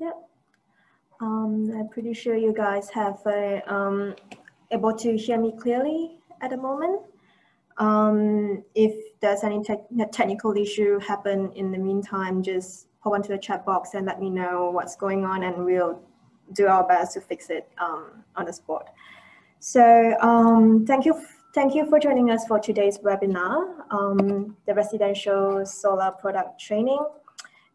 Yep. Um, I'm pretty sure you guys have uh, um, able to hear me clearly at the moment. Um, if there's any te technical issue happen in the meantime, just pop onto the chat box and let me know what's going on and we'll do our best to fix it um, on the spot. So um, thank you Thank you for joining us for today's webinar, um, the residential solar product training.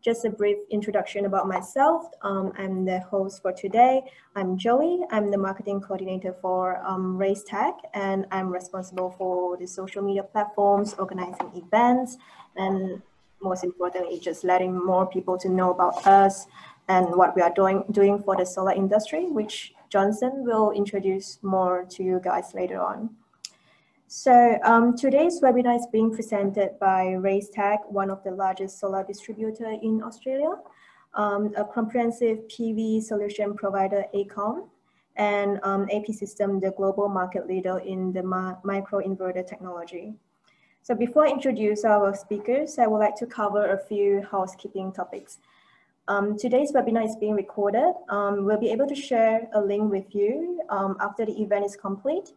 Just a brief introduction about myself. Um, I'm the host for today. I'm Joey. I'm the marketing coordinator for um, Raystech, and I'm responsible for the social media platforms, organizing events, and most importantly, just letting more people to know about us and what we are doing, doing for the solar industry, which Johnson will introduce more to you guys later on. So um, today's webinar is being presented by Raystech, one of the largest solar distributor in Australia, um, a comprehensive PV solution provider, AKCOME, and um, AP System, the global market leader in the microinverter technology. So before I introduce our speakers, I would like to cover a few housekeeping topics. Um, today's webinar is being recorded. Um, we'll be able to share a link with you um, after the event is complete.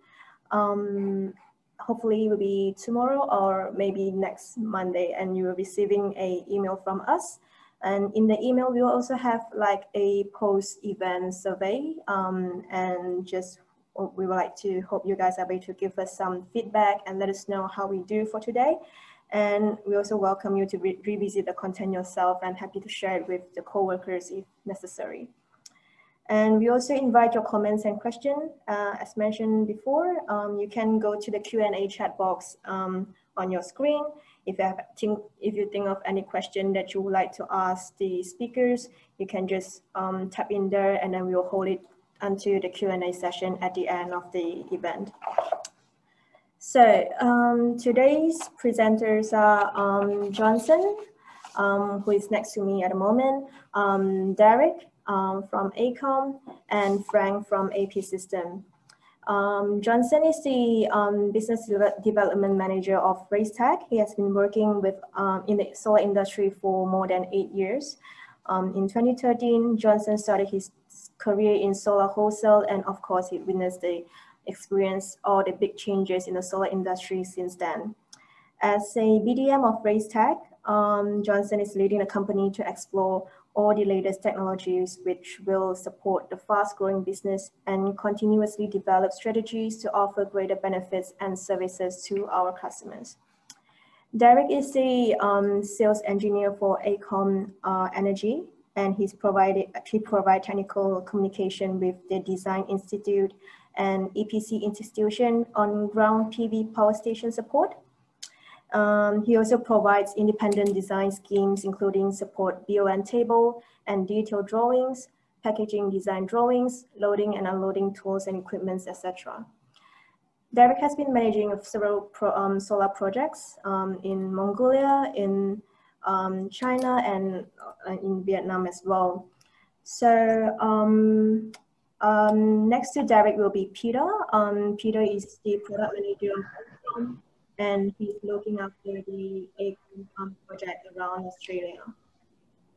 Hopefully it will be tomorrow or maybe next Monday and you're receiving a email from us. And in the email, we will also have like a post-event survey um, and just we would like to hope you guys are able to give us some feedback and let us know how we do for today. And we also welcome you to re revisit the content yourself and happy to share it with the co-workers if necessary. And we also invite your comments and questions. Uh, as mentioned before, um, you can go to the Q&A chat box um, on your screen. If you, have think, if you think of any question that you would like to ask the speakers, you can just um, tap in there and then we'll hold it until the Q&A session at the end of the event. So um, today's presenters are um, Johnson, um, who is next to me at the moment, Derek, um, from AKCOME and Frank from AP System. Um, Johnson is the um, business development manager of Raystech. He has been working with um, in the solar industry for more than eight years. Um, in 2013, Johnson started his career in solar wholesale, and of course, he witnessed the experience all the big changes in the solar industry since then. As a BDM of Raystech, um, Johnson is leading the company to explore all the latest technologies which will support the fast growing business and continuously develop strategies to offer greater benefits and services to our customers. Derek is the um, sales engineer for AKCOME uh, Energy, and he's provided, he provide technical communication with the Design Institute and EPC institution on ground PV power station support. Um, he also provides independent design schemes, including support BOM table and detailed drawings, packaging design drawings, loading and unloading tools and equipments, etc. Derek has been managing several pro, um, solar projects um, in Mongolia, in um, China, and uh, in Vietnam as well. So um, um, next to Derek will be Peter. Peter is the product manager and he's looking after the AKCOME project around Australia.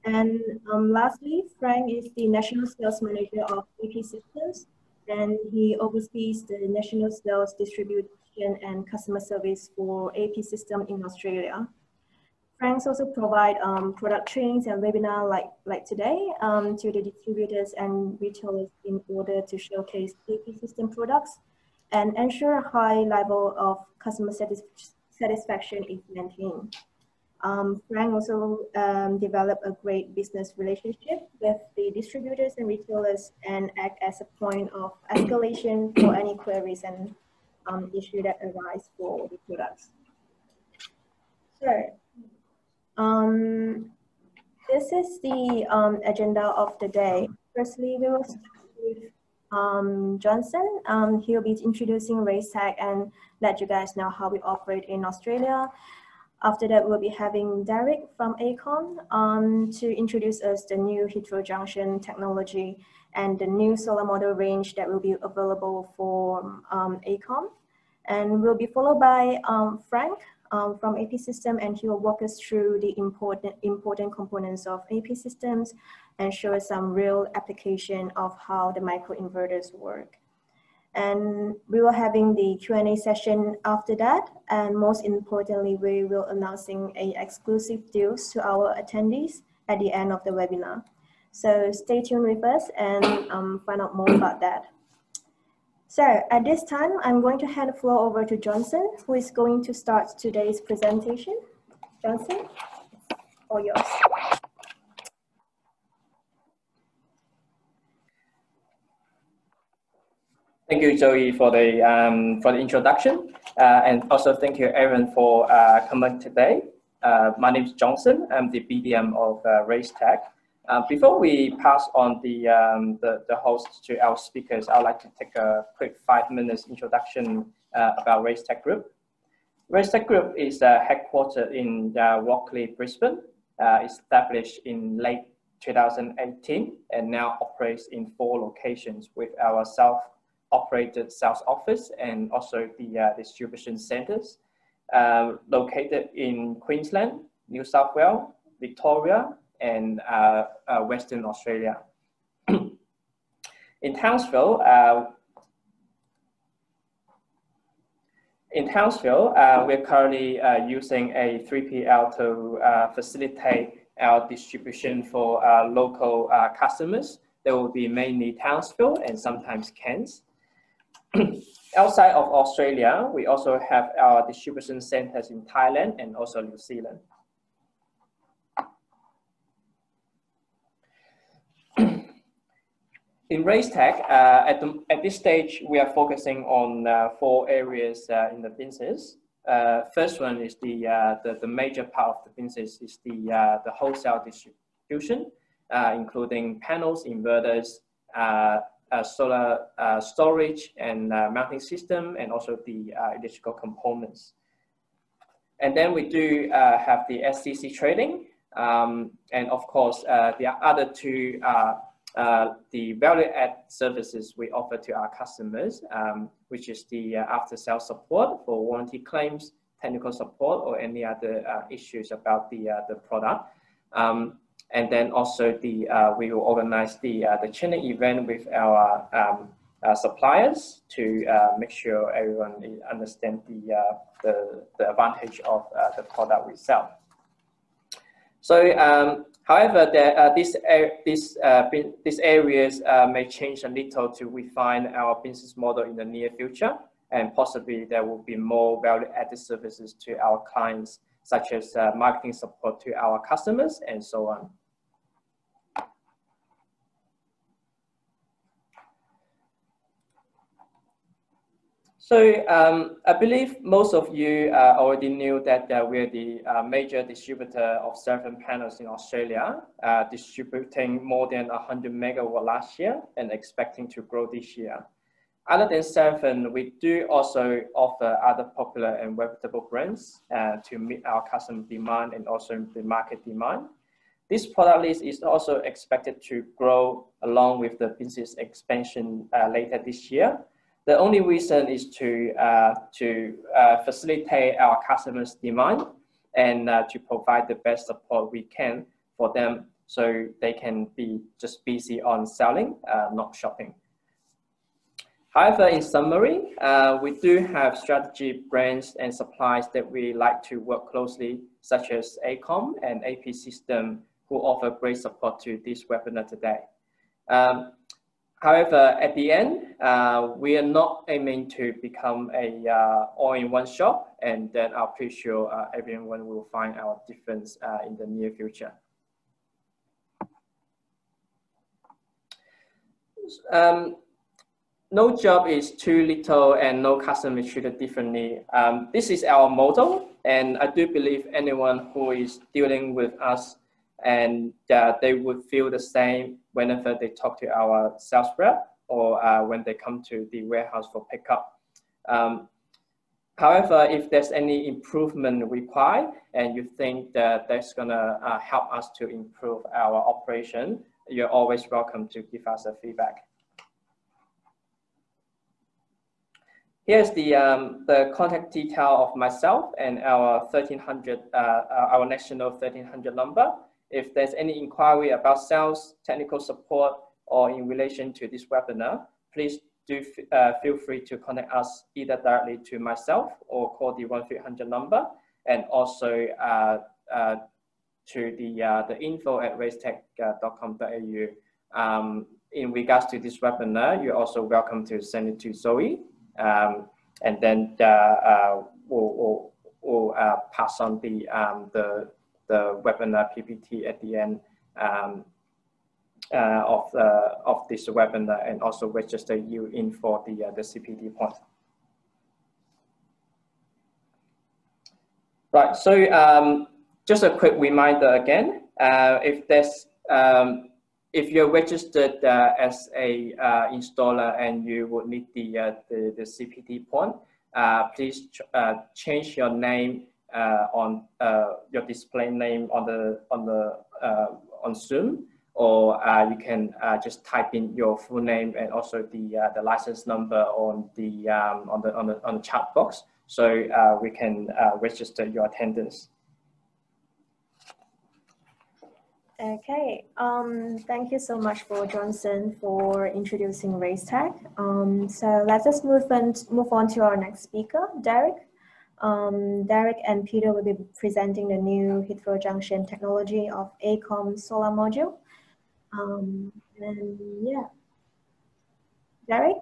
And um, lastly, Frank is the National Sales Manager of AP Systems, and he oversees the national sales distribution and customer service for AP System in Australia. Franks also provide um, product trainings and webinar like, like today um, to the distributors and retailers in order to showcase AP System products and ensure a high level of customer satis satisfaction is maintained. Um, Frank also um, developed a great business relationship with the distributors and retailers and act as a point of escalation for any queries and um, issue that arise for the products. So, um, this is the um, agenda of the day. Firstly, we will start with um, Johnson. Um, he'll be introducing Raystech and let you guys know how we operate in Australia. After that, we'll be having Derek from AKCOME um, to introduce us the new heterojunction technology and the new solar model range that will be available for um, AKCOME. And we'll be followed by um, Frank um, from AP System and he will walk us through the important, important components of AP Systems and show some real application of how the microinverters work. And we will having the Q&A session after that. And most importantly, we will announcing a exclusive deals to our attendees at the end of the webinar. So stay tuned with us and um, find out more about that. So at this time, I'm going to hand the floor over to Johnson, who is going to start today's presentation. Johnson, all yours. Thank you, Zoe, for the um, for the introduction, uh, and also thank you, Aaron, for uh, coming today. Uh, my name is Johnson. I'm the BDM of uh, Raystech. Uh, before we pass on the, um, the, the host to our speakers, I'd like to take a quick five minutes introduction uh, about Raystech Group. Raystech Group is uh, headquartered in Walkley, Brisbane, established in late 2018 and now operates in four locations with our South operated sales office and also the uh, distribution centers uh, located in Queensland, New South Wales, Victoria, and uh, uh Western Australia. in Townsville, uh, in Townsville, uh, we're currently using a 3PL to facilitate our distribution for local customers. There will be mainly Townsville and sometimes Cairns. Outside of Australia, we also have our distribution centers in Thailand and also New Zealand. in Raystech, uh, at, the, at this stage, we are focusing on uh, four areas uh, in the business. Uh, first one is the, uh, the, the, major part of the business is the, uh, the wholesale distribution, including panels, inverters, solar uh, storage and uh, mounting system, and also the electrical components. And then we do have the STC trading, um, and of course, the other two uh, the value-add services we offer to our customers, um, which is the uh, after-sales support for warranty claims, technical support, or any other uh, issues about the, the product. Um, and then also the uh, we will organize the uh, the training event with our um, uh, suppliers to uh, make sure everyone understand the uh, the, the advantage of uh, the product we sell. So, um, however, there, these these these areas may change a little to refine our business model in the near future, and possibly there will be more value-added services to our clients such as uh, marketing support to our customers and so on. So um, I believe most of you uh, already knew that uh, we're the uh, major distributor of Seraphim panels in Australia, uh, distributing more than 100 megawatt last year and expecting to grow this year. Other than Seraphim, we do also offer other popular and reputable brands uh, to meet our customer demand and also the market demand. This product list is also expected to grow along with the business expansion uh, later this year the only reason is to, uh, to uh, facilitate our customers' demand and uh, to provide the best support we can for them so they can be just busy on selling, uh, not shopping. However, in summary, uh, we do have strategy brands and suppliers that we like to work closely, such as AKCOME and AP System, who offer great support to this webinar today. Um, However, at the end, uh, we are not aiming to become a uh, all-in-one shop, and then I'm pretty sure uh, everyone will find our difference uh, in the near future. Um, no job is too little and no customer is treated differently. Um, this is our motto, and I do believe anyone who is dealing with us and uh, they would feel the same whenever they talk to our sales rep or uh, when they come to the warehouse for pickup. Um, however, if there's any improvement required and you think that that's gonna uh, help us to improve our operation, you're always welcome to give us a feedback. Here's the, um, the contact detail of myself and our 1300, uh, uh, our national 1300 number If there's any inquiry about sales, technical support, or in relation to this webinar, please do uh, feel free to contact us either directly to myself or call the 1300 number and also uh, uh, to the, uh, the info at raystech.com.au. Um, in regards to this webinar, you're also welcome to send it to Zoe um, and then uh, uh, we'll, we'll, we'll pass on the, um, the, the webinar PPT at the end um, uh, of, uh, of this webinar and also register you in for the, uh, the CPD point. Right, so um, just a quick reminder again, uh, if there's, um, if you're registered uh, as a uh, installer and you would need the, the, the, CPD point, please ch change your name on your display name on the, on the, on Zoom or uh, you can uh, just type in your full name and also the uh, the license number on the um, on the on the on the chat box, so uh, we can uh, register your attendance. Okay, um, thank you so much for Johnson for introducing Raystech. Um, so let's just move on, move on to our next speaker, Derek. Um, Derek and Peter will be presenting the new Heterojunction technology of AKCOME solar module. Um, and yeah. Derek?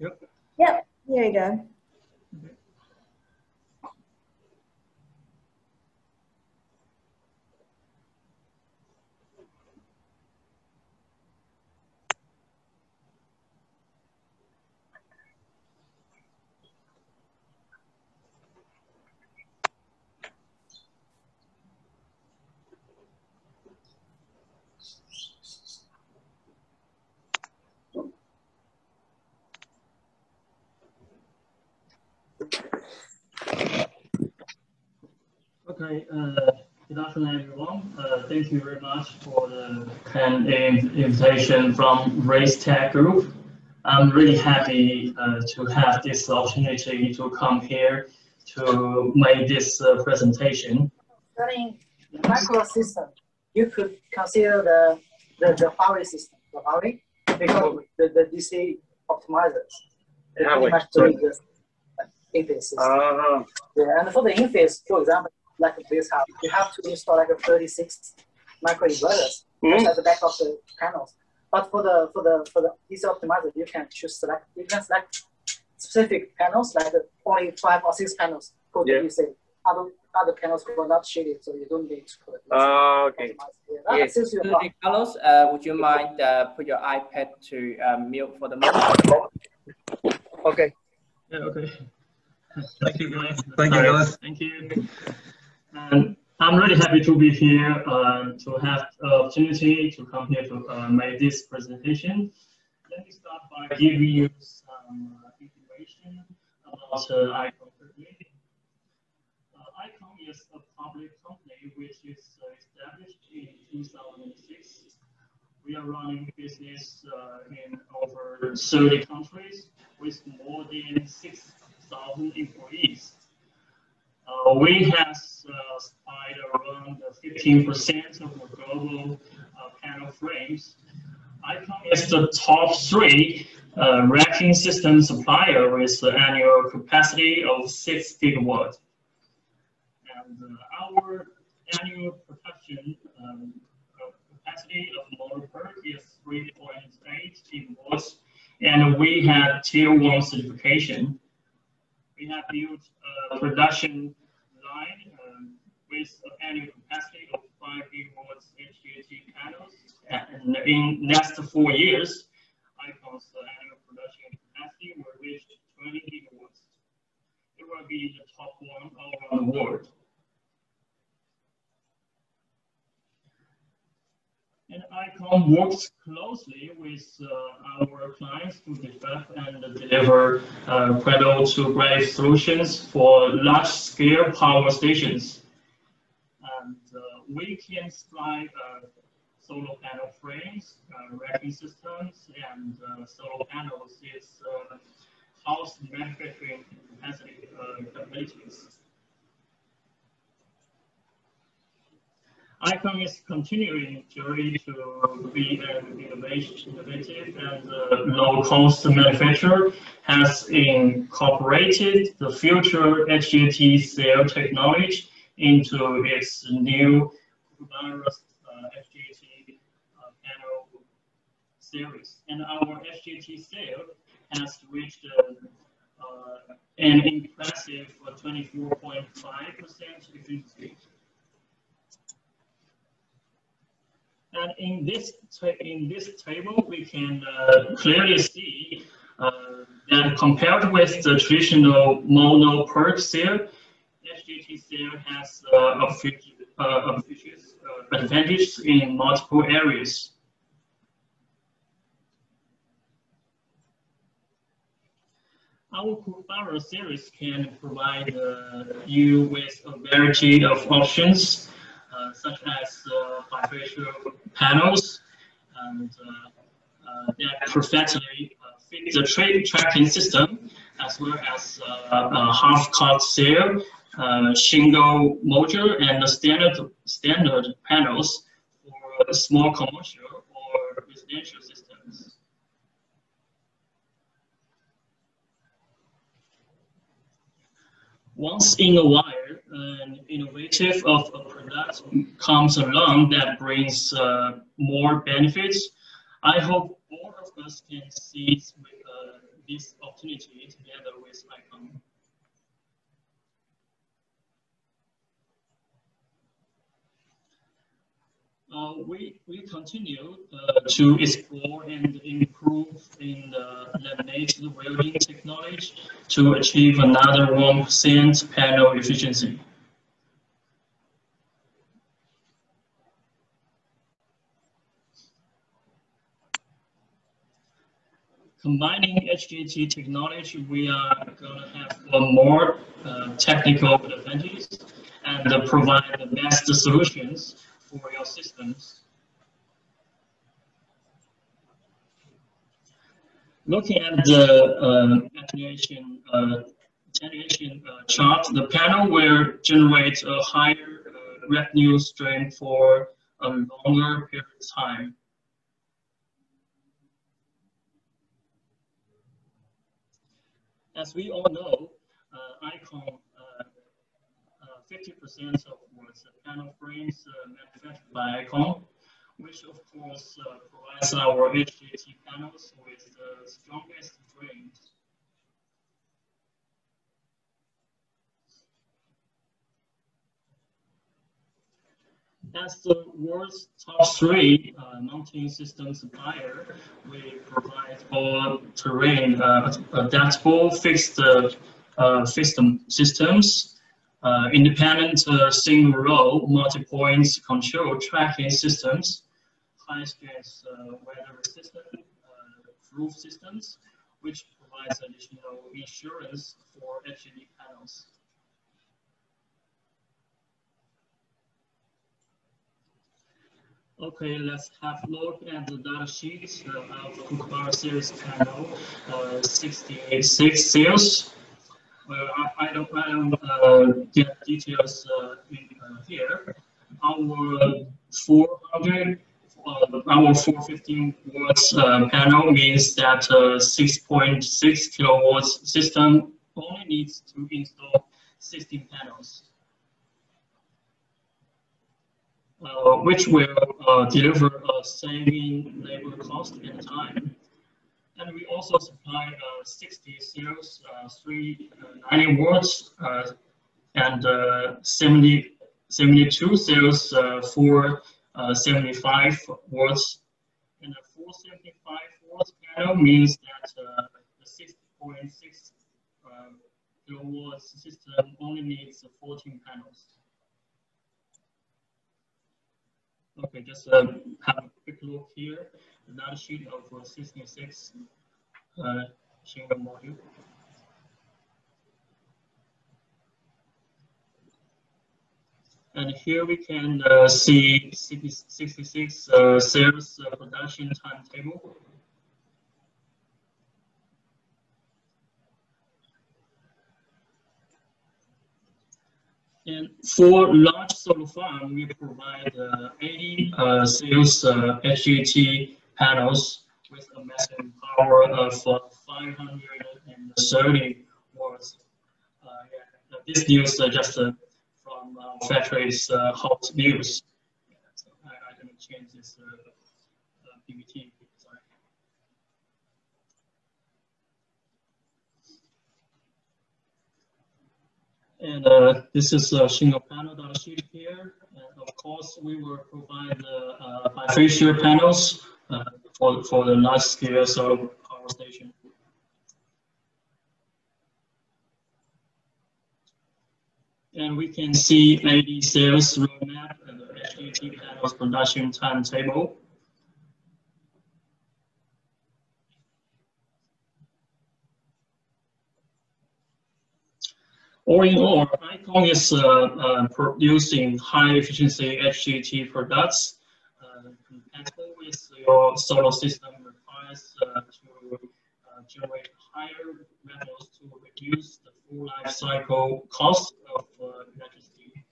Yep. Yep, here we go. Okay, uh, good afternoon, everyone. Uh, thank you very much for the kind invitation from Raystech Group. I'm really happy uh, to have this opportunity to come here to make this uh, presentation. Running microsystem, you could consider the the, the Huawei system, the Huawei, because the, the DC optimizers. They pretty much doing the Enphase system. Uh, yeah, and for the Enphase, for example, like this house, you have to install like a 36 microinverters mm. at the back of the panels. But for the for the for the DC optimizer, you can choose select you can select specific panels like only five or six panels for yeah. DC. Other other panels will not shaded, so you don't need to put. Oh, okay. Yeah, yes. Carlos, uh, would you mind uh, put your iPad to uh, mute for the moment? Okay. Yeah, okay. Thank you, guys. Thank you, guys. Thank you. And I'm really happy to be here uh, to have the opportunity to come here to uh, make this presentation. Let me start by giving you some uh, information about uh, Technology. Uh, AKCOME is a public company which is uh, established in 2006. We are running business uh, in over 30 countries with more than 6,000 employees. Uh, we have uh, supplied around 15% of the global uh, panel frames. AKCOME is the top three uh, racking system supplier with an annual capacity of 6 gigawatts. And uh, our annual production um, capacity of motor is 3.8 gigawatts, and we have tier 1 certification we have built a production line um, with an annual capacity of 5 gigawatts HVAC panels. And in next four years, AKCOME's annual production capacity will reach 20 gigawatts. It will be the top one all around the world. And AKCOME works closely with uh, our clients to develop and deliver uh, cradle to grave solutions for large scale power stations. And uh, we can supply uh, solar panel frames, uh, racking systems, and uh, solar panels is house manufacturing capacity capabilities. AKCOME is continuing journey to be an innovative and uh, low-cost manufacturer, has incorporated the future HJT cell technology into its new virus uh, uh, panel series. And our HJT cell has reached uh, uh an impressive 24.5% efficiency. And in this in this table, we can uh, clearly see uh, that compared with the traditional mono PERC cell, HJT cell has uh, uh, advantages in multiple areas. Our Kookaburra series can provide uh, you with a variety of options uh, Uh, such as uh, bifacial panels and uh, uh that perfectly uh, fit the trade tracking system as well as half-cut cell, shingle module, and the standard standard panels for small commercial or residential systems. Once in a while, an innovative of a product comes along that brings uh, more benefits, I hope all of us can seize uh, this opportunity together with AKCOME. Uh, we, we continue uh, to explore and improve in the laminated welding technology to achieve another 1% panel efficiency. Combining HJT technology, we are going to have more uh, technical advantages and provide the best solutions for your systems. Looking at the uh, uh, uh, chart, the panel will generate a higher uh, revenue stream for a longer period of time. As we all know, uh, AKCOME 50% of what's panel frames manufactured by AKCOME, which of course uh, provides our HJT panels with the strongest frames. As the world's top three uh, mounting system supplier, we provide all-terrain uh, adaptable fixed uh, uh system systems uh, independent uh, single row multi-point control tracking systems, high strength uh, weather resistant uh, roof systems, which provides additional insurance for HJT panels. Okay, let's have a look at the data sheet uh, of Kookaburra series panel uh, 686 sales. Well, I, I don't, I don't uh, get details in, uh, here. Our 400, uh, our 415 watts uh, panel means that a 6.6 kilowatts system only needs to install 16 panels. Uh, which will uh, deliver a saving labor cost and time. And we also supply uh, 60 cells, uh, 390 watts, uh, and uh, 70, 72 cells uh, for uh, 75 watts. And a 475 watts panel means that the 6.6 kilowatts system only needs 14 panels. Okay, just have a quick look here another sheet of uh, 66 uh, single module. And here we can uh, see 66 uh, cells uh, production timetable. And for large solar farm, we provide uh, 80 uh, sales uh, HJT panels with a maximum power of uh, 530 watts. Uh, yeah, this news uh, just uh, from uh, factory's uh, hot news. Yeah, so I, I didn't change this uh, uh, PPT. Sorry. And uh, this is a shingle panel sheet here. And of course, we will provide the uh, bifacial panels uh, for, for the large scale solar power station. And we can see LED sales roadmap and the HJT panels production timetable. All in all, AKCOME is uh, uh, producing high efficiency HJT products. Uh, your solar system requires uh, to uh, generate higher metals to reduce the full life cycle cost of uh, electricity.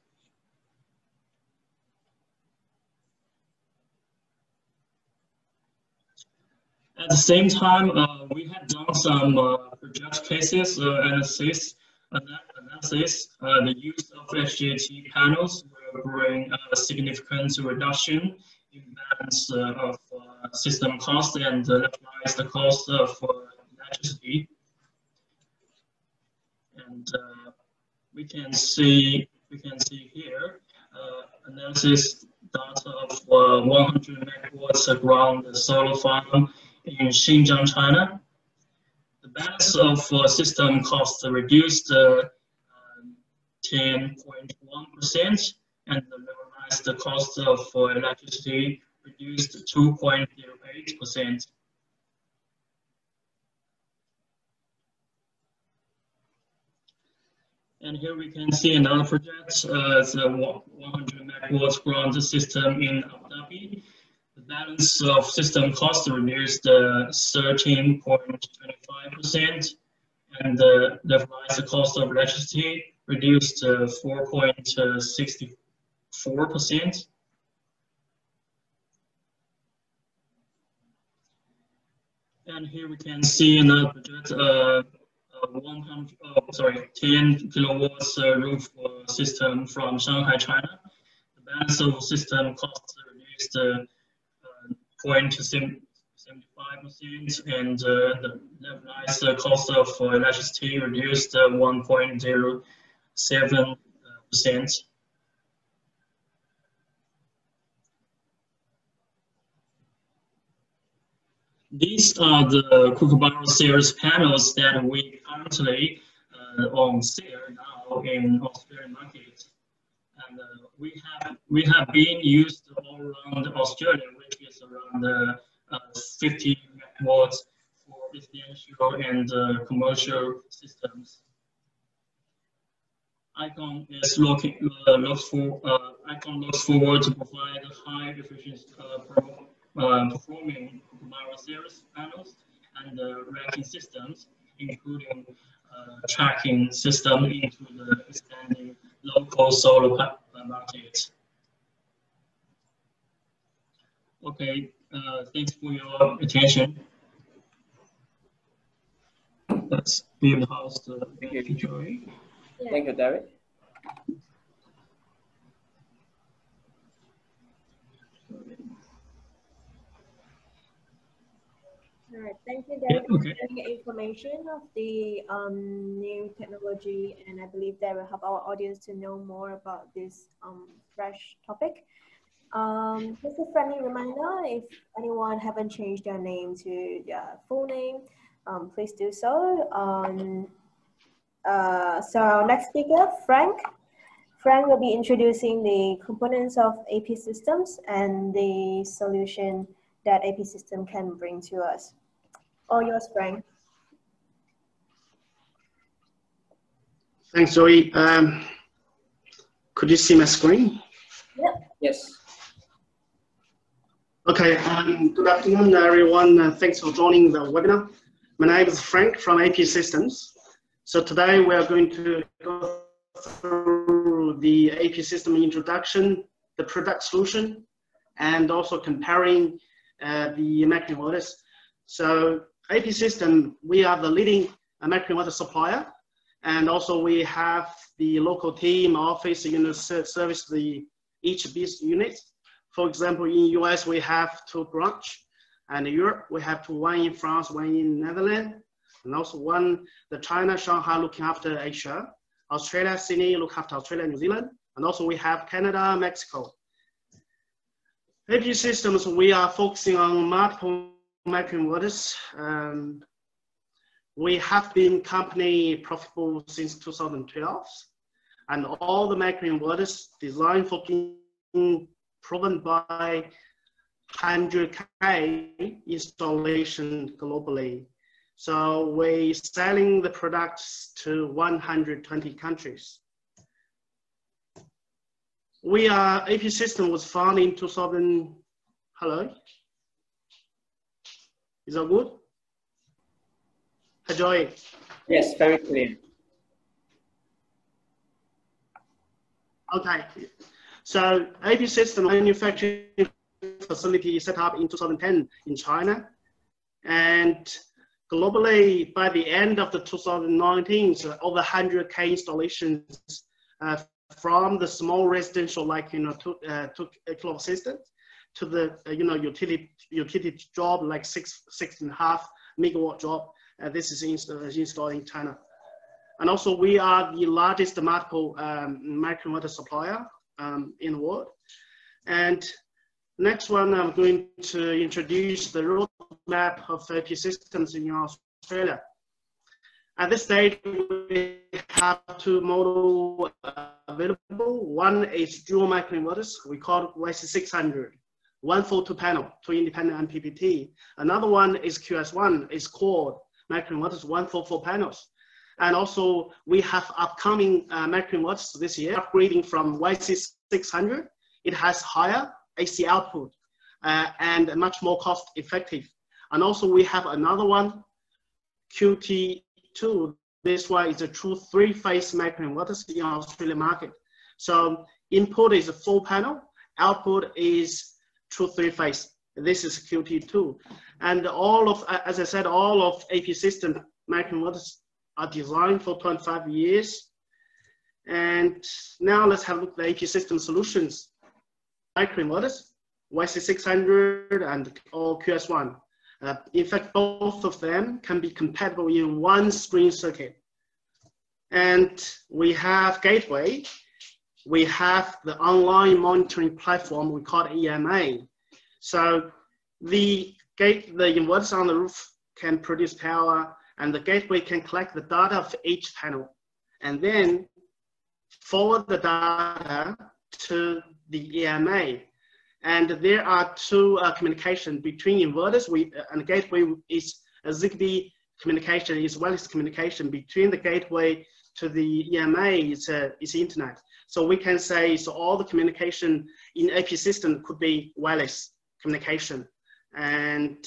At the same time, uh, we have done some uh, project cases uh, analysis analysis, uh, the use of HJT panels will bring a significant reduction in balance uh, of uh, system cost and uh, minimize the cost of uh, electricity. And uh, we can see we can see here analysis data of 100 megawatts ground solar farm in Xinjiang, China the balance of uh, system costs reduced 10.1% and the levelized cost of uh, electricity reduced 2.08%. And here we can see another project, uh, the 100 megawatts ground system in Abu Dhabi. The balance of system cost reduced 13.25%, and the levelized cost of electricity reduced 4.64%. And here we can see another project, uh, 100, oh, sorry, 10 kilowatts uh, roof uh, system from Shanghai, China. The balance of system costs reduced uh, 0.75% and uh, the levelized uh, cost of uh, electricity reduced 1.07%. These are the Kookaburra series panels that we currently uh, on sale now in Australian market. And uh, we have we have been used all around Australia which is around uh, 50 watts for residential and uh, commercial systems. AKCOME is looking uh, looks for uh, AKCOME looks forward to provide high efficiency uh, uh, performing Mara series panels and uh, racking systems, including uh, tracking system into the expanding local solar market. Okay, uh, thanks for your attention. Let's give the host uh, Thank you. enjoy. Thank you, Derek. All right, thank you, Yeah, Derek, for okay. sharing the information of the um, new technology, and I believe that will help our audience to know more about this um, fresh topic. Um, just a friendly reminder, if anyone haven't changed their name to their full name, um, please do so. Um, uh, so our next speaker, Frank. Frank will be introducing the components of AP systems and the solution that AP system can bring to us. All yours, Frank. Thanks, Zoe. Um, could you see my screen? Yes. Okay, um, good afternoon, everyone. Uh, thanks for joining the webinar. My name is Frank from AP Systems. So today we are going to go through through the AP system introduction, the product solution, and also comparing uh, the microinverters. So AP system, we are the leading American water supplier, and also we have the local team office you know service the each business unit. For example, in US we have two branch, and in Europe we have two, one in France, one in Netherlands, and also one the China, Shanghai looking after Asia, Australia, Sydney look after Australia, New Zealand, and also we have Canada, Mexico. AP systems, we are focusing on multiple microinverters. Um, we have been company profitable since 2012, and all the microinverters designed for proven by 100K installation globally. So we're selling the products to 120 countries. We are, AP System was founded in 2000, hello? Is that good? Joy. Yes, very clear. Okay. So AP System manufacturing facility set up in 2010 in China. And globally, by the end of the 2019, so over 100K installations uh, from the small residential, like, you know, to, uh, to kilowatt system to the, uh, you know, utility, utility job, like six, six and a half megawatt job. Uh, this is installed, installed in China. And also we are the largest multiple um, microinverter supplier um, in the world. And next one, I'm going to introduce the roadmap of AP systems in Australia. At this stage, we have two models available. One is dual microinverters. We call it YC600. One two panel, two independent MPPT. Another one is QS1, is called microinverters, one for four panels. And also we have upcoming uh, microinverters this year, upgrading from YC600. It has higher AC output uh, and much more cost effective. And also we have another one, QT2. This one is a true three-phase microinverters in Australian market. So input is a full panel, output is true three-phase. This is QT2. And all of, as I said, all of AP system microinverters are designed for 25 years. And now let's have a look at the AP system solutions. Microinverters, YC600 and or QS1. Uh, in fact, both of them can be compatible in one screen circuit. And we have gateway. We have the online monitoring platform, we call EMA. So the gate, the inverters on the roof can produce power and the gateway can collect the data of each panel and then forward the data to the EMA. And there are two uh, communication between inverters we, uh, and gateway is a ZigBee communication as well as communication between the gateway to the EMA is, uh, is internet. So we can say so all the communication in AP system could be wireless communication. And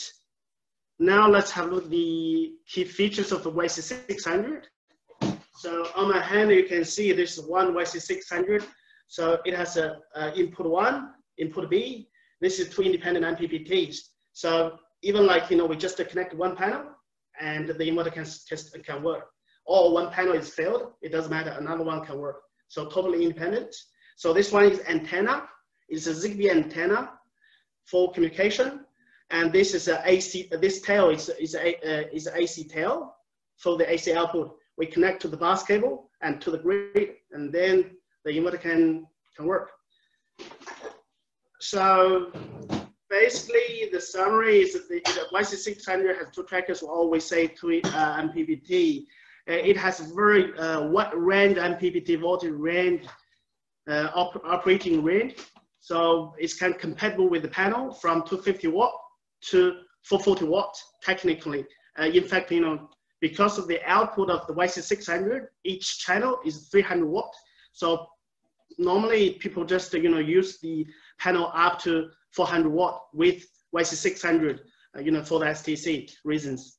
now let's have a look at the key features of the YC600. So on my hand, you can see this is one YC600. So it has a, a input one, input B. This is two independent MPPTs. So even like, you know, we just connect one panel and the inverter can, can, can work. Or one panel is failed, it doesn't matter, another one can work. So totally independent. So this one is antenna, it's a ZigBee antenna for communication. And this is a AC, this tail is, is, a, uh, is AC tail for the AC output. We connect to the bus cable and to the grid, and then the inverter can, can work. So basically, the summary is that the, the YC600 has two trackers. We always say two uh, MPPT. Uh, it has very uh, wide range MPPT voltage range, uh, op operating range. So it's kind of compatible with the panel from 250 watt to 440 watt technically. In fact, you know, because of the output of the YC600, each channel is 300 watt. So normally people just, you know, use the panel up to 400 watt with YC600, uh, you know, for the STC reasons.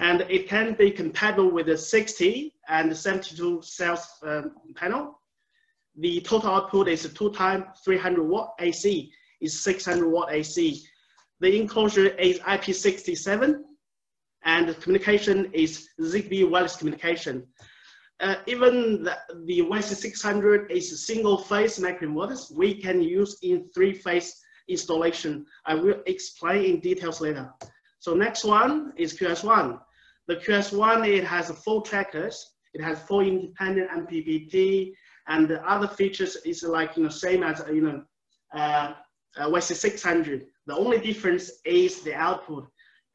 And it can be compatible with the 60 and 72 cells um, panel the total output is two times 300 watt AC, is 600 watt AC. The enclosure is IP67, and the communication is ZigBee wireless communication. Uh, even the, the YC600 is a single phase microinverters, we can use in three phase installation. I will explain in details later. So next one is QS1. The QS1, it has four trackers. It has four independent MPPT, and the other features is like, you know, same as, you know, uh, uh, YC600. The only difference is the output.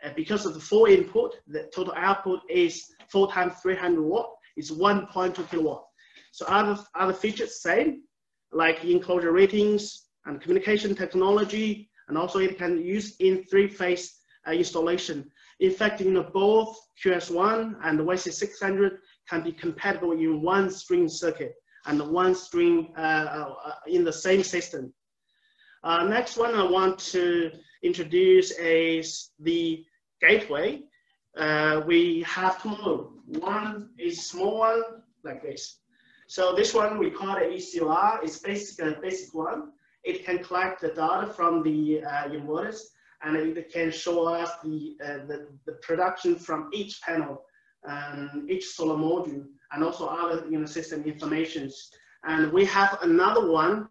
Uh, because of the four input, the total output is four times 300 watt, is 1.2 kilowatt. So other, other features same, like enclosure ratings and communication technology, and also it can use in three-phase uh, installation. In fact, both QS1 and the YC600 can be compatible in one string circuit and one string uh, uh, in the same system. Uh, next one I want to introduce is the gateway. Uh, we have two modes. One is small one like this. So this one we call it ECR. It's basic, basic one. It can collect the data from the uh, inverters and it can show us the, uh, the, the, production from each panel, um, each solar module, and also other you know, system informations. And we have another one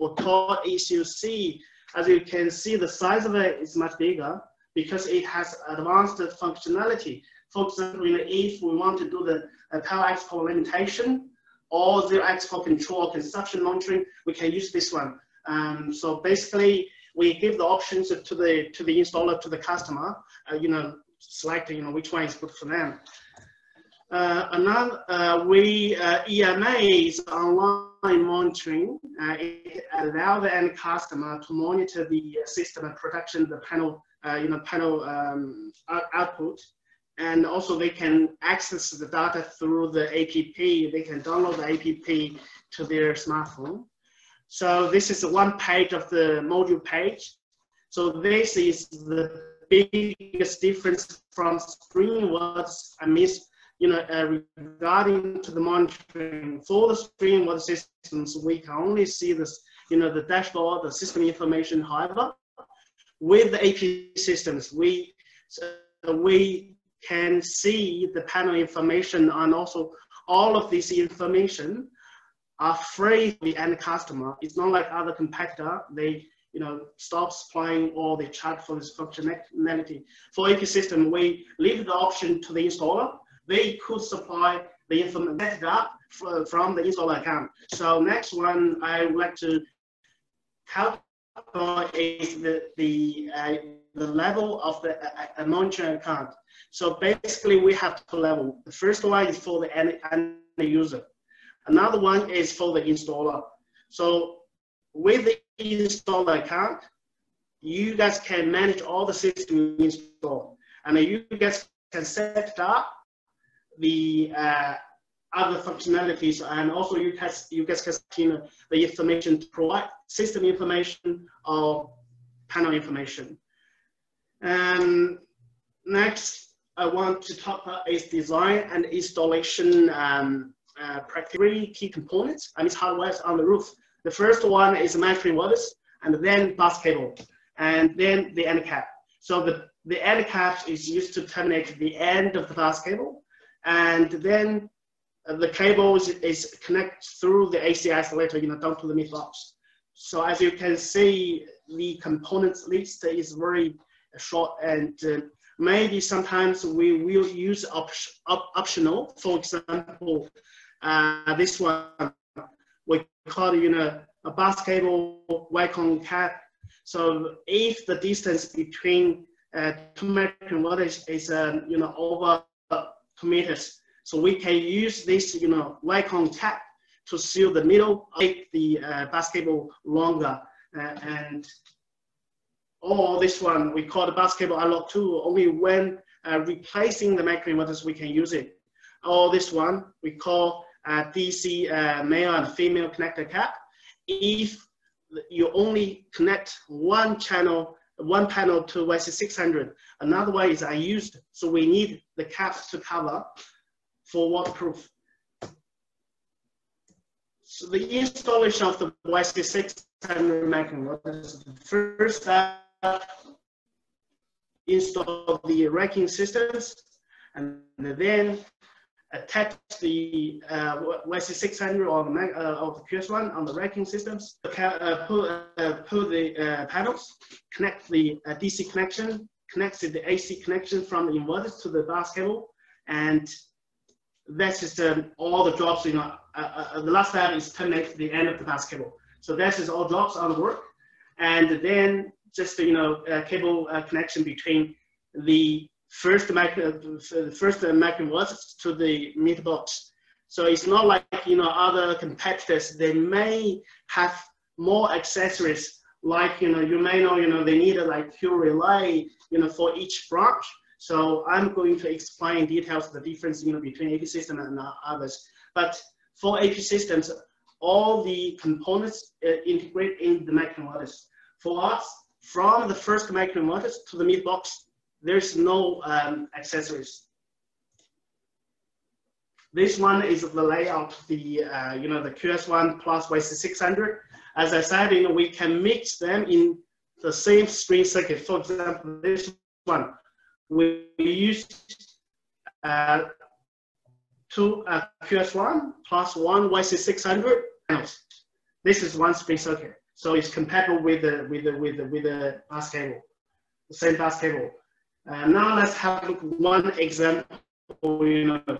we call ECUC. As you can see, the size of it is much bigger because it has advanced functionality. For example, if we want to do the uh, power export limitation or zero export control consumption monitoring, we can use this one. Um, so basically, we give the options to the to the installer to the customer. Uh, you know, select you know which one is good for them. Uh, another, uh, we uh, EMA is online monitoring. Uh, it allows the end customer to monitor the system and production, the panel, uh, you know, panel um, output, and also they can access the data through the APP. They can download the APP to their smartphone. So this is one page of the module page. So this is the biggest difference from Spring was I miss, you know, uh, regarding to the monitoring for the Spring water systems, we can only see this, you know, the dashboard, the system information. However, with the APsystems, we so we can see the panel information and also all of this information are free to the end customer. It's not like other competitor. They you know, stop supplying or they charge for this functionality. For ecosystem, we leave the option to the installer. They could supply the information from the installer account. So next one I would like to calculate is the, the, uh, the level of the uh, monitoring account. So basically we have two levels. The first one is for the end, end user. Another one is for the installer. So with the installer account, you guys can manage all the system install. And you guys can set up the uh, other functionalities and also you guys, you guys can you know, the information to provide system information or panel information. And next, I want to talk about is design and installation um, uh, three key components and its hardware on the roof. The first one is microinverters, and then bus cable, and then the end cap. So the, the end cap is used to terminate the end of the bus cable, and then uh, the cable is, is connected through the AC isolator, you know, down to the mid box. So as you can see, the components list is very short and uh, maybe sometimes we will use op op optional. For example, uh, this one, we call it, you know, a cable Wacom cap. So if the distance between uh, two microinverters is, um, you know, over two meters, so we can use this, you know, Wacom cap to seal the middle, make the uh, cable longer. Uh, and or this one, we call the cable unlock tool. Only when uh, replacing the microinverters, we can use it. Or this one, we call uh, DC uh, male and female connector cap. If you only connect one channel, one panel to YC600, another one is unused. So we need the caps to cover for waterproof. so the installation of the YC600 microinverter, the first step, install the racking systems, and then attach the uh, YC600 or the, uh, of the QS1 on the racking systems, uh, pull, uh, pull the uh, panels, connect the uh, DC connection, connect the AC connection from the inverters to the bus cable, and that's just um, all the jobs, you know, the last step is terminate the end of the bus cable. So that's just all jobs on the work. And then just, you know, cable connection between the first micro, uh, first uh, microinverters to the meter box. So it's not like you know other competitors. They may have more accessories, like you know you may know you know they need a like Q relay you know for each branch. So I'm going to explain details the difference you know between AP system and uh, others. But for APsystems, all the components uh, integrate in the microinverters. For us, from the first microinverters to the mid box, there's no um, accessories. This one is the layout, the uh, you know the QS1 plus YC600. As I said, you know we can mix them in the same string circuit. For example, this one we use uh, two uh, QS1 plus one YC600 panels. This is one string circuit, so it's compatible with the with the with the with the bus cable, the same bus cable. Uh, now let's have one example. You know,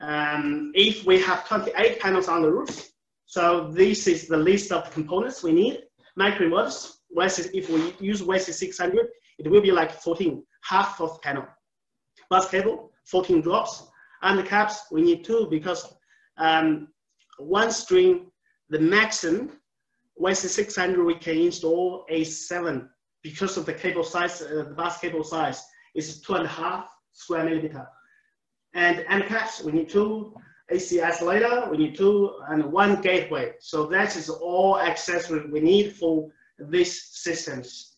um, if we have 28 panels on the roof, so this is the list of components we need. Microinverters, if we use YC600, it will be like 14, half of panel. Bus cable, 14 drops. And the caps, we need two because um, one string, the maximum YC600 we can install a seven because of the cable size, uh, the bus cable size is two and a half square millimeter. And end caps, we need two. AC isolator, we need two, and one gateway. So that is all accessory we need for these systems.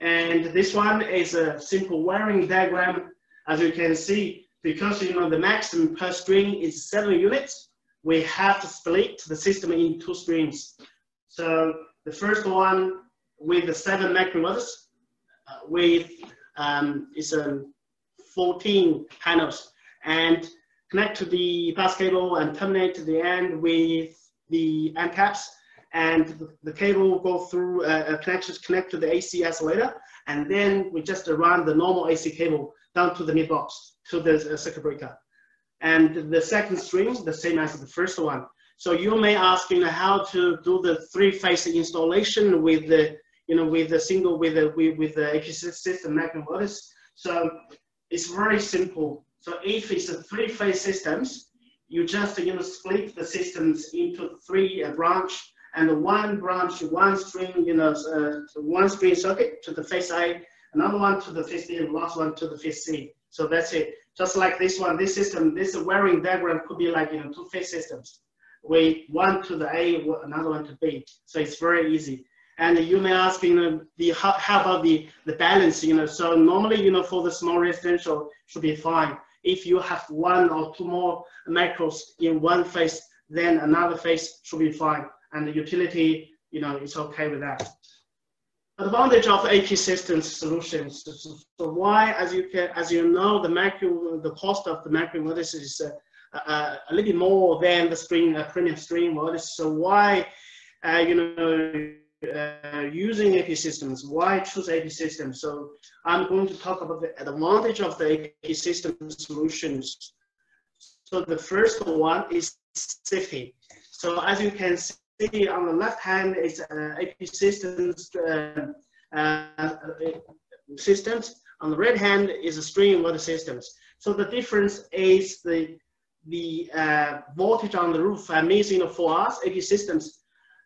And this one is a simple wiring diagram. As you can see, because you know the maximum per string is seven units, we have to split the system in two strings. So the first one with the seven microinverters uh, with um, is um, 14 panels and connect to the bus cable and terminate to the end with the end caps and the, cable will go through uh, connections connect to the AC isolator and then we just run the normal AC cable down to the mid box to the uh, circuit breaker. And the second string, the same as the first one. So you may ask, you know, how to do the three-phase installation with the you know, with a single, with a, with, with the AP system microinverters. So it's very simple. So if it's a three-phase systems, you just, you know, split the systems into three uh, branch and one branch, one string, you know, uh, one string circuit to the phase A, another one to the phase B, and last one to the phase C. So that's it. Just like this one, this system, this wiring diagram could be like, you know, two phase systems. with one to the A, another one to B. So it's very easy. And you may ask, you know, the how, how about the, the balance, you know, so normally, you know, for the small residential should be fine. If you have one or two more macros in one phase, then another phase should be fine. And the utility, you know, is okay with that. Advantage of APsystems solutions. So why, as you can, as you know, the macro, the cost of the macro is uh, uh, a little bit more than the string, uh, premium string models. So why, uh, you know, uh, using APsystems, why choose APsystems? So I'm going to talk about the advantage of the AP system solutions. So the first one is safety. So as you can see on the left hand is uh, APsystems uh, uh, systems. On the right hand is a string water systems. So the difference is the the uh, voltage on the roof. I mean, you know, for us, APsystems,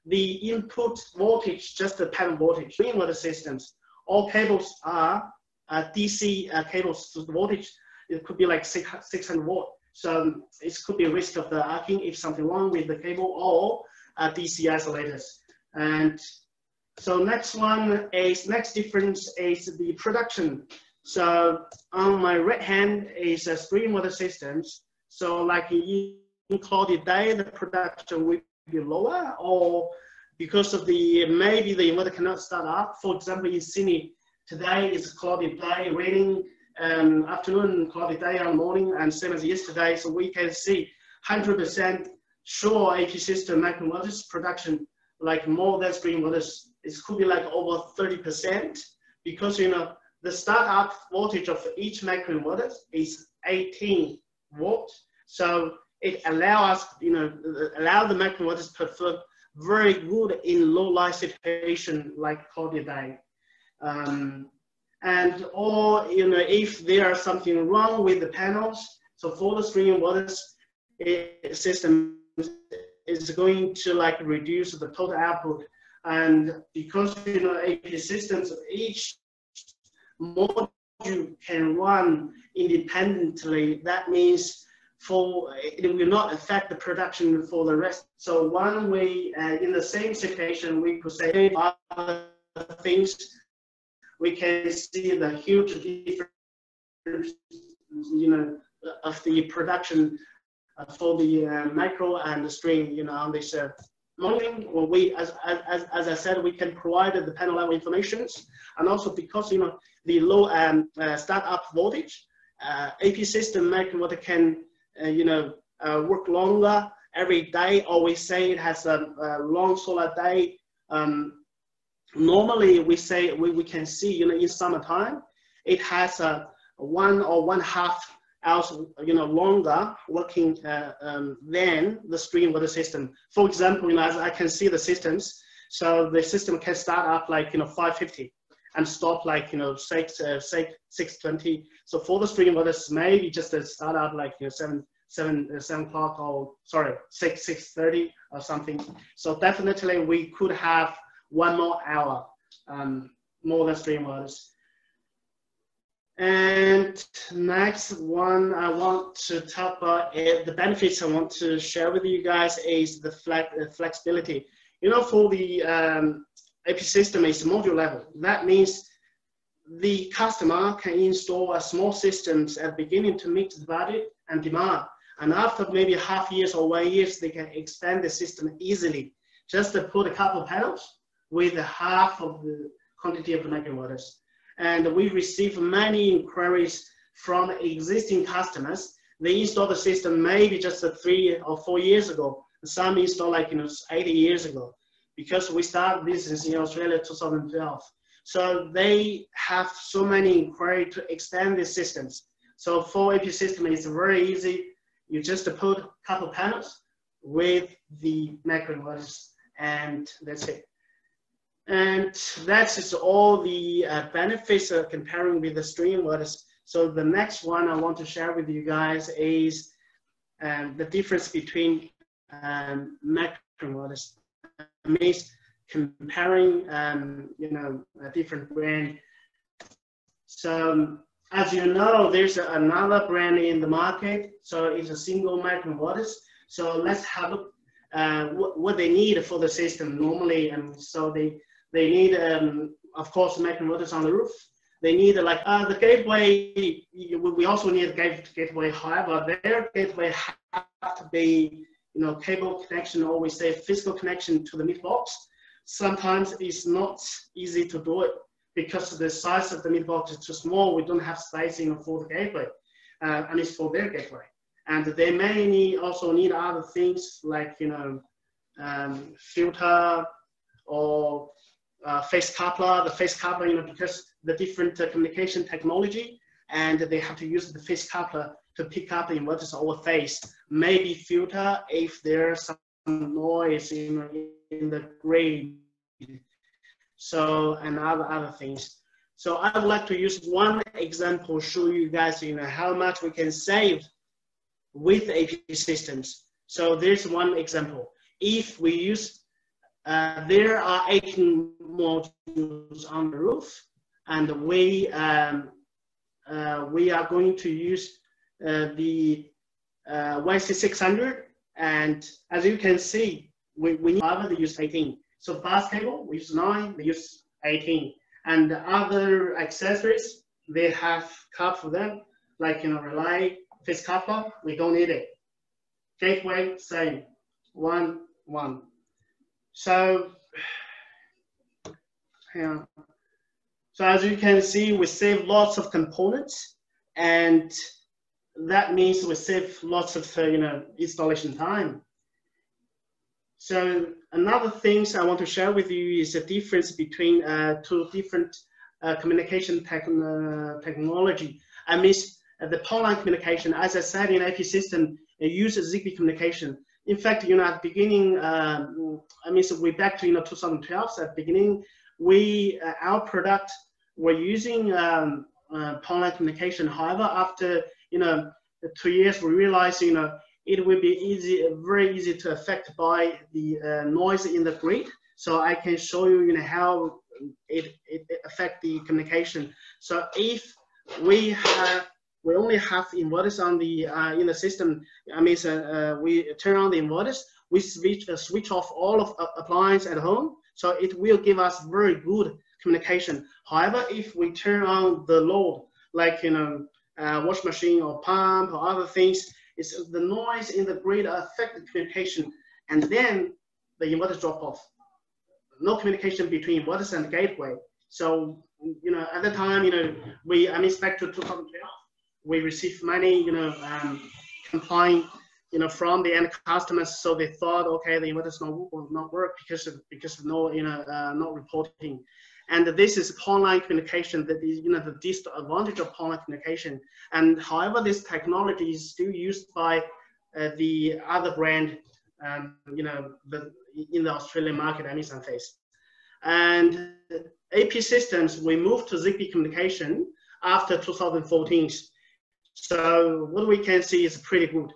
the input voltage, just the panel voltage. Inverter systems, all cables are uh, DC uh, cables. So the voltage, it could be like 600 volt. So it could be a risk of the arcing if something wrong with the cable or uh, DC isolators. And so next one is, next difference is the production. So on my right hand is a stream water systems. So like in cloudy day, the production will be lower, or because of the maybe the weather cannot start up. For example, in Sydney, today is cloudy day, raining um, afternoon, cloudy day and morning, and same as yesterday. So we can see 100% sure AP system microinverters production like more than stream inverters. It could be like over 30% because you know the startup voltage of each microinverter is 18 volts. So it allows us, you know, allow the to perform very good in low light situation like cloudy day. Um, and or, you know, if there is something wrong with the panels, so for the string inverters system is going to like reduce the total output. And because, you know, APsystems, each module can run independently, that means for it will not affect the production for the rest. So one way, uh, in the same situation, we could say other things, we can see the huge difference, you know, of the production uh, for the uh, and the string, you know, on this uh, modeling. Well, we, as, as, as I said, we can provide the panel level informations, and also because you know the low um, uh, startup voltage, uh, AP system microinverter can uh, you know, uh, work longer every day, we say it has a, a long solar day. Um, normally, we say we, we can see, you know, in summertime, it has a one or one half hours, you know, longer working uh, um, than the stream water system. For example, you know, as I can see the systems, so the system can start up like, you know, 550 and stop like, you know, 6, uh, 6, 620. So for the stream inverters, maybe just a start up like, you know, 7, 7, uh, 7 o'clock or, sorry, 6, 6.30 or something. So definitely we could have one more hour um, more than stream inverters. And next one I want to talk about uh, the benefits I want to share with you guys is the flex, uh, flexibility. You know, for the um, AP system is module level. That means the customer can install a small systems at beginning to meet the budget and demand. And after maybe half years or one years, they can expand the system easily. Just to put a couple panels with half of the quantity of microinverters. And we receive many inquiries from existing customers. They installed the system maybe just three or four years ago. Some installed like you know 80 years ago because we started business in Australia 2012. So they have so many inquiry to extend the systems. So for AP system, it's very easy. You just put a couple panels with the microinverters and that's it. And that is just all the uh, benefits of comparing with the string inverters. So the next one I want to share with you guys is um, the difference between um, microinverters means comparing, um, you know, a different brand. So um, as you know, there's another brand in the market. So it's a single microinverters. So let's have a uh, what, what, they need for the system normally. And so they, they need, um, of course, microinverters on the roof. They need like uh, the gateway. We also need gateway. However, their gateway have to be you know, cable connection or we say physical connection to the meter box. Sometimes it's not easy to do it because the size of the meter box is too small. We don't have spacing for the gateway, uh, and it's for their gateway. And they may need, also need other things like, you know, um, filter or uh, phase coupler, the phase coupler, you know, because the different uh, communication technology, and they have to use the phase coupler to pick up inverters over phase. Maybe filter if there's some noise in, in the grid. So, and other, other things. So I would like to use one example, show you guys, you know, how much we can save with APsystems. So there's one example. If we use, uh, there are 18 modules on the roof, and we um, uh, we are going to use the uh, YC600. And as you can see, we, we need other, use 18. So bus cable, we use 9, they use 18. And other accessories, they have cut for them, like, you know, relay, phase coupler, we don't need it. gateway, same, one, one. So, yeah. So as you can see, we save lots of components and that means we save lots of, uh, you know, installation time. So another things I want to share with you is the difference between uh, two different uh, communication uh, technology. I mean, uh, the line communication, as I said in IP system, it uses ZigBee communication. In fact, you know, at the beginning, um, I mean, so we back to, you know, 2012, at the beginning, we, uh, our product, were using um, uh, communication. However, after, you know, two years, we realized, you know, it will be easy, very easy to affect by the uh, noise in the grid. So I can show you, you know, how it, it, affect the communication. So if we have, we only have inverters on the uh, in the system. I mean, uh, we turn on the inverters. We switch uh, switch off all of appliance at home, so it will give us very good communication. However, if we turn on the load, like you know, uh, wash machine or pump or other things, it's the noise in the grid affect the communication, and then the inverter drop off. No communication between inverters and gateway. So, you know, at the time, you know, we, I mean, back to 2012, we received many, you know, um, complaint, you know, from the end customers. So they thought, okay, the inverters not, will not work because of, because of no, you know, uh, not reporting. And this is power line communication that is, you know, the disadvantage of power line communication. And however, this technology is still used by uh, the other brand, um, you know, the, in the Australian market, I mean, face. And APsystems, we moved to ZigBee communication after 2014. So what we can see is pretty good.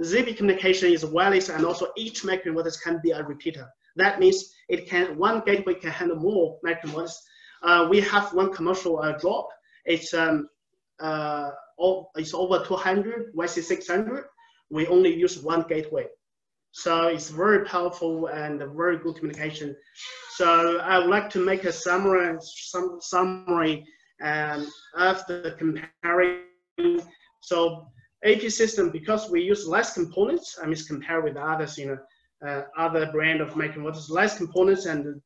ZigBee communication is wireless and also each microinverter can be a repeater. That means it can one gateway can handle more microinverters. Uh, we have one commercial uh, drop. It's um, uh, all, it's over 200, YC600. We only use one gateway. So it's very powerful and very good communication. So I would like to make a summary, some summary um, the comparing. So AP system, because we use less components, I mean, compare with others, you know, uh, other brand of microinverters, less components, and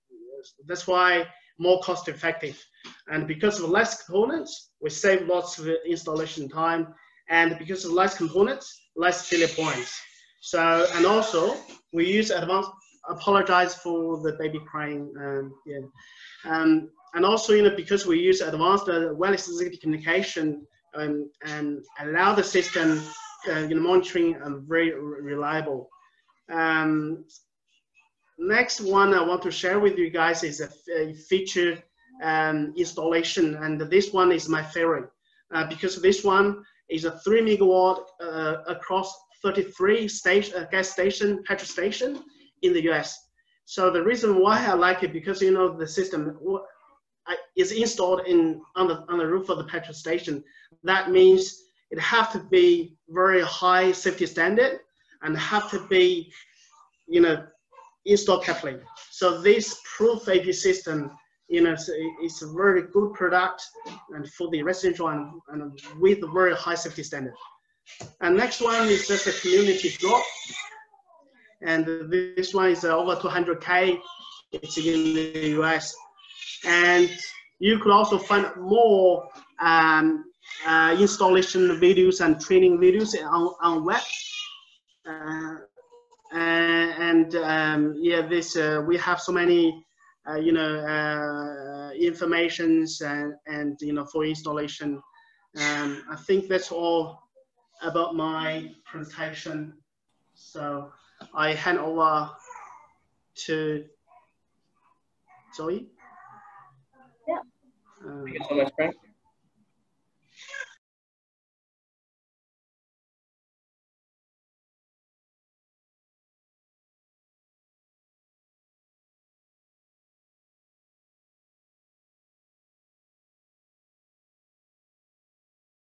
that's why more cost effective. And because of less components, we save lots of installation time. And because of less components, less failure points. So, and also we use advanced, apologize for the baby crying, um, yeah. Um, and also, you know, because we use advanced uh, wireless communication um, and allow the system, uh, you know, monitoring and very reliable. Um, next one I want to share with you guys is a, a feature um, installation, and this one is my favorite uh, because this one is a three megawatt uh, across 33 station, uh, gas station, petrol station in the US. So the reason why I like it because you know the system is installed in on the on the roof of the petrol station. That means it have to be very high safety standard and have to be, you know, installed carefully. So this proof AP system, you know, is a very good product and for the residential and, and with very high safety standard. And next one is just a community drop. And this one is over 200K. It's in the US. And you could also find more um, uh, installation videos and training videos on, on web. Uh, and um, yeah, this uh, we have so many, uh, you know, uh, informations and, and you know for installation. Um, I think that's all about my presentation. So I hand over to Zoe. Thank you so much, Frank.